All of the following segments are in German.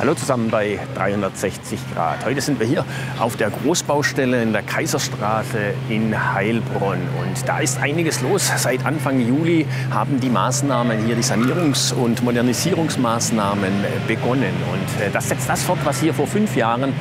Hallo zusammen bei 360 Grad. Heute sind wir hier auf der Großbaustelle in der Kaiserstraße in Heilbronn. Und da ist einiges los. Seit Anfang Juli haben die Maßnahmen hier, die Sanierungs- und Modernisierungsmaßnahmen begonnen. Und äh, das setzt das fort, was hier vor fünf Jahren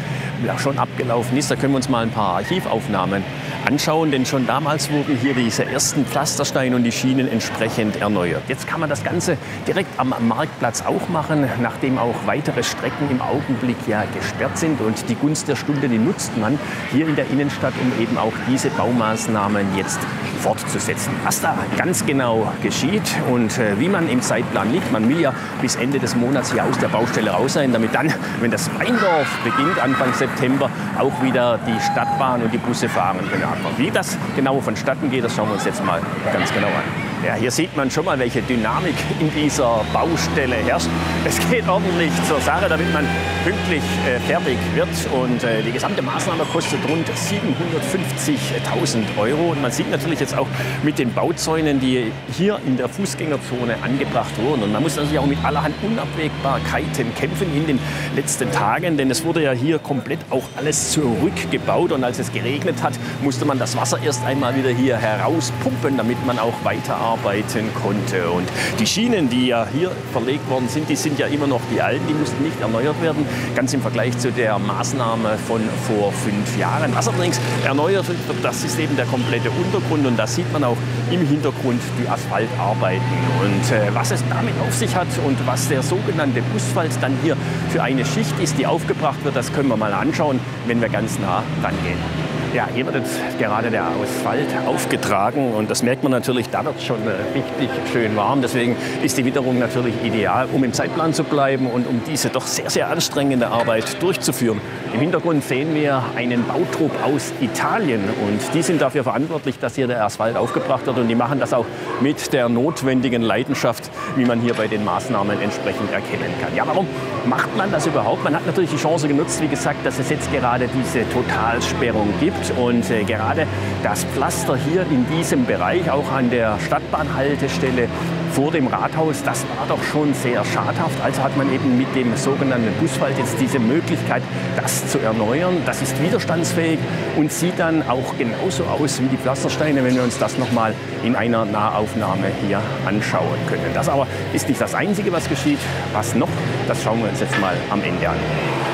schon abgelaufen ist. Da können wir uns mal ein paar Archivaufnahmen anschauen, denn schon damals wurden hier diese ersten Pflastersteine und die Schienen entsprechend erneuert. Jetzt kann man das Ganze direkt am Marktplatz auch machen, nachdem auch weitere Strecken im Augenblick ja gesperrt sind und die Gunst der Stunde, die nutzt man hier in der Innenstadt, um eben auch diese Baumaßnahmen jetzt fortzusetzen. Was da ganz genau geschieht und äh, wie man im Zeitplan liegt, man will ja bis Ende des Monats hier aus der Baustelle raus sein, damit dann, wenn das Weindorf beginnt, Anfang September, auch wieder die Stadtbahn und die Busse fahren können. Aber wie das genau vonstatten geht, das schauen wir uns jetzt mal ganz genau an. Ja, hier sieht man schon mal, welche Dynamik in dieser Baustelle herrscht. Es geht ordentlich zur Sache, damit man pünktlich äh, fertig wird. Und äh, die gesamte Maßnahme kostet rund 750.000 Euro. Und man sieht natürlich jetzt auch mit den Bauzäunen, die hier in der Fußgängerzone angebracht wurden. Und man muss natürlich auch mit allerhand Unabwägbarkeiten kämpfen in den letzten Tagen, denn es wurde ja hier komplett auch alles zurückgebaut. Und als es geregnet hat, musste man das Wasser erst einmal wieder hier herauspumpen, damit man auch weiter arbeiten konnte. Und die Schienen, die ja hier verlegt worden sind, die sind ja immer noch die alten, die mussten nicht erneuert werden, ganz im Vergleich zu der Maßnahme von vor fünf Jahren. Was allerdings erneuert wird, das ist eben der komplette Untergrund und da sieht man auch im Hintergrund die Asphaltarbeiten. Und äh, was es damit auf sich hat und was der sogenannte Busfalt dann hier für eine Schicht ist, die aufgebracht wird, das können wir mal anschauen, wenn wir ganz nah rangehen. Ja, hier wird jetzt gerade der Asphalt aufgetragen und das merkt man natürlich, da wird es schon äh, richtig schön warm. Deswegen ist die Witterung natürlich ideal, um im Zeitplan zu bleiben und um diese doch sehr, sehr anstrengende Arbeit durchzuführen. Im Hintergrund sehen wir einen Bautrupp aus Italien und die sind dafür verantwortlich, dass hier der Asphalt aufgebracht wird und die machen das auch mit der notwendigen Leidenschaft, wie man hier bei den Maßnahmen entsprechend erkennen kann. Ja, warum macht man das überhaupt? Man hat natürlich die Chance genutzt, wie gesagt, dass es jetzt gerade diese Totalsperrung gibt und äh, gerade das Pflaster hier in diesem Bereich, auch an der Stadtbahnhaltestelle, vor dem Rathaus, das war doch schon sehr schadhaft. Also hat man eben mit dem sogenannten Buswald jetzt diese Möglichkeit, das zu erneuern. Das ist widerstandsfähig und sieht dann auch genauso aus wie die Pflastersteine, wenn wir uns das noch mal in einer Nahaufnahme hier anschauen können. Das aber ist nicht das Einzige, was geschieht. Was noch, das schauen wir uns jetzt mal am Ende an.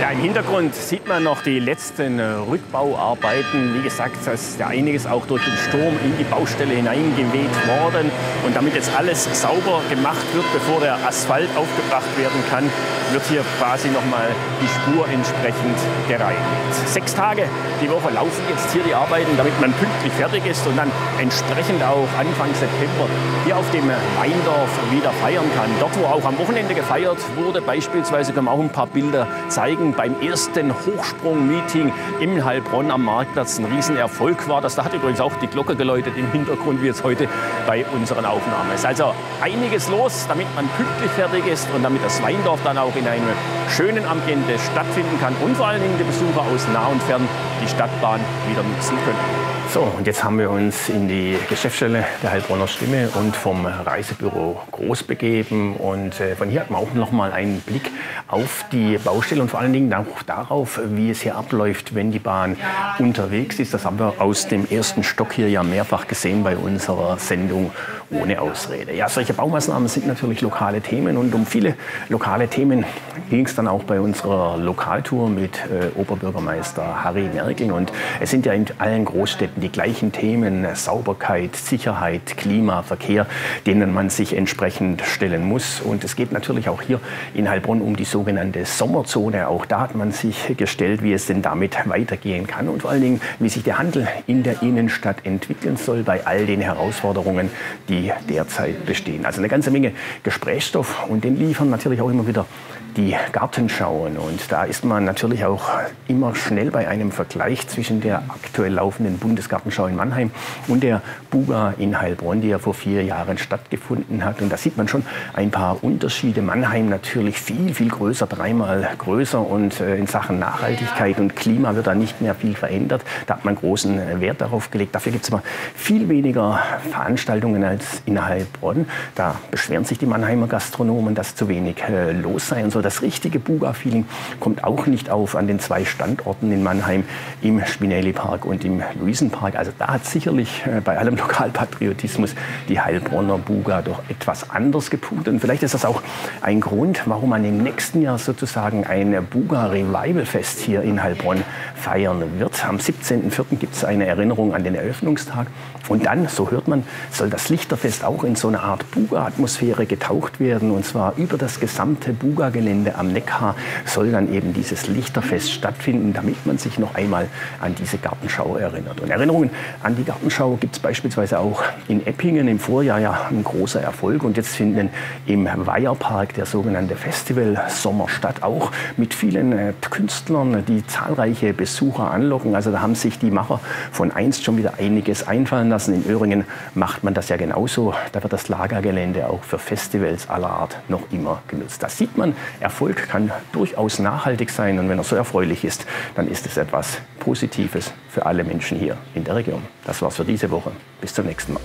Ja, Im Hintergrund sieht man noch die letzten Rückbauarbeiten. Wie gesagt, da ist ja einiges auch durch den Sturm in die Baustelle hineingeweht worden. Und damit jetzt alles sauber gemacht wird, bevor der Asphalt aufgebracht werden kann, wird hier quasi nochmal die Spur entsprechend gereinigt. Sechs Tage die Woche laufen jetzt hier die Arbeiten, damit man pünktlich fertig ist und dann entsprechend auch Anfang September hier auf dem Weindorf wieder feiern kann. Dort, wo auch am Wochenende gefeiert wurde, beispielsweise können wir auch ein paar Bilder zeigen, beim ersten Hochsprung-Meeting im Heilbronn am Marktplatz ein Riesenerfolg war das. Da hat übrigens auch die Glocke geläutet im Hintergrund, wie jetzt heute bei unseren Aufnahmen ist. Also einiges los, damit man pünktlich fertig ist und damit das Weindorf dann auch in einem schönen Ambiente stattfinden kann und vor allen Dingen die Besucher aus nah und fern die Stadtbahn wieder nutzen können. So, und jetzt haben wir uns in die Geschäftsstelle der Heilbronner Stimme und vom Reisebüro Groß begeben. Und äh, von hier hat man auch noch mal einen Blick auf die Baustelle und vor allen Dingen auch darauf, wie es hier abläuft, wenn die Bahn unterwegs ist. Das haben wir aus dem ersten Stock hier ja mehrfach gesehen bei unserer Sendung ohne Ausrede. Ja, solche Baumaßnahmen sind natürlich lokale Themen und um viele lokale Themen ging es dann auch bei unserer Lokaltour mit äh, Oberbürgermeister Harry Merkel. Und es sind ja in allen Großstädten die gleichen Themen, Sauberkeit, Sicherheit, Klima, Verkehr, denen man sich entsprechend stellen muss. Und es geht natürlich auch hier in Heilbronn um die sogenannte Sommerzone. Auch da hat man sich gestellt, wie es denn damit weitergehen kann und vor allen Dingen, wie sich der Handel in der Innenstadt entwickeln soll bei all den Herausforderungen, die derzeit bestehen. Also eine ganze Menge Gesprächsstoff und den liefern natürlich auch immer wieder die Gartenschauen. Und da ist man natürlich auch immer schnell bei einem Vergleich zwischen der aktuell laufenden Bundesgartenschau in Mannheim und der Buga in Heilbronn, die ja vor vier Jahren stattgefunden hat. Und da sieht man schon ein paar Unterschiede. Mannheim natürlich viel, viel größer, dreimal größer. Und äh, in Sachen Nachhaltigkeit und Klima wird da nicht mehr viel verändert. Da hat man großen äh, Wert darauf gelegt. Dafür gibt es aber viel weniger Veranstaltungen als in Heilbronn. Da beschweren sich die Mannheimer Gastronomen, dass zu wenig äh, los sei. Und so das richtige Buga-Feeling kommt auch nicht auf an den zwei Standorten in Mannheim, im Spinelli-Park und im Luisenpark. Also da hat sicherlich äh, bei allem Lokalpatriotismus die Heilbronner Buga doch etwas anders gepunktet. Und vielleicht ist das auch ein Grund, warum man im nächsten Jahr sozusagen ein Buga Revival Fest hier in Heilbronn feiern wird. Am 17.04. gibt es eine Erinnerung an den Eröffnungstag. Und dann, so hört man, soll das Lichterfest auch in so eine Art Buga-Atmosphäre getaucht werden. Und zwar über das gesamte Buga-Gelände am Neckar soll dann eben dieses Lichterfest stattfinden, damit man sich noch einmal an diese Gartenschau erinnert. Und Erinnerungen an die Gartenschau gibt es beispielsweise auch in Eppingen im Vorjahr ja ein großer Erfolg. Und jetzt finden im Weiherpark der sogenannte Festival Sommer statt, auch mit vielen äh, Künstlern, die zahlreiche Besucher anlocken. Also da haben sich die Macher von einst schon wieder einiges einfallen lassen. In Öhringen macht man das ja genauso. Da wird das Lagergelände auch für Festivals aller Art noch immer genutzt. Da sieht man, Erfolg kann durchaus nachhaltig sein. Und wenn er so erfreulich ist, dann ist es etwas Positives für alle Menschen hier in der Region. Das war's für diese Woche. Bis zum nächsten Mal.